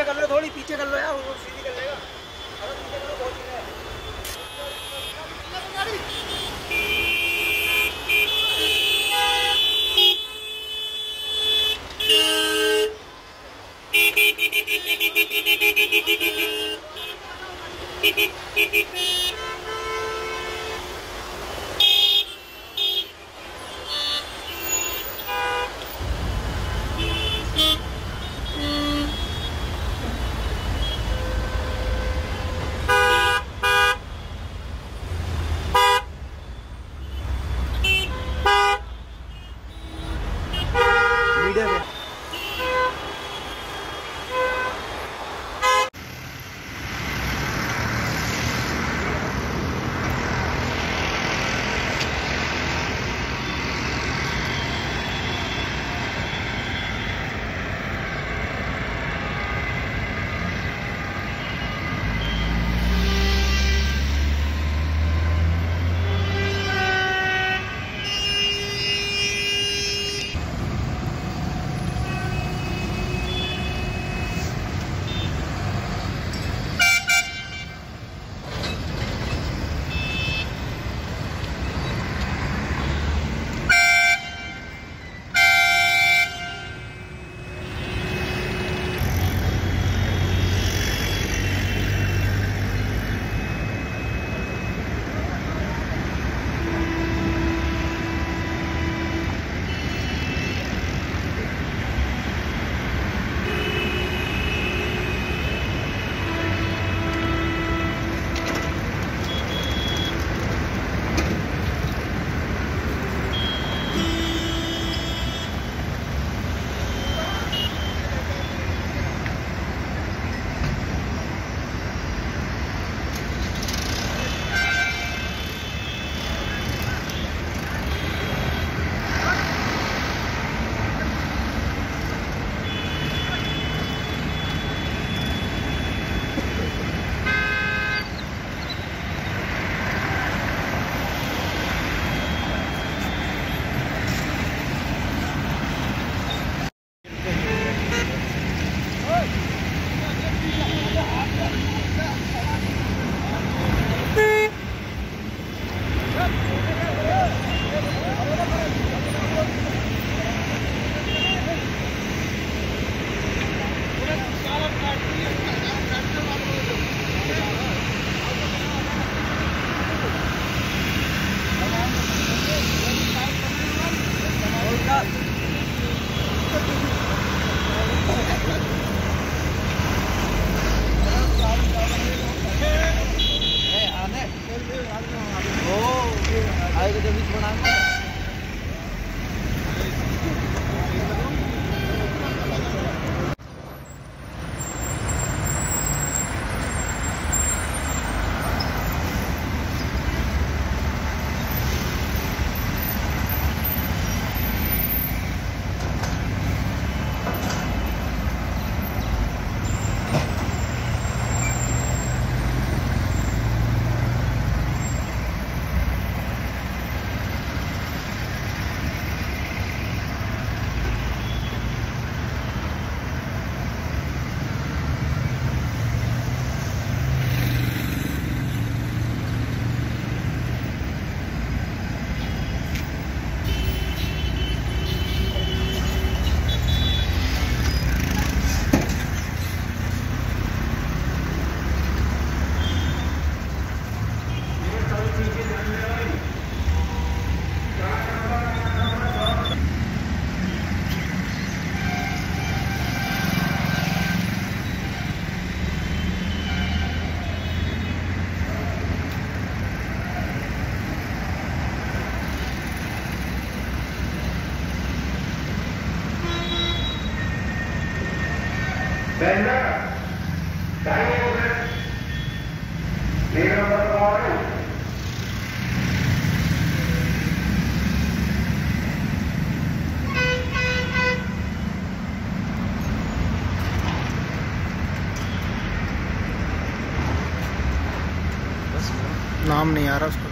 पीछे कर लो थोड़ी पीछे कर लो यार नाम नहीं आ रहा उसका।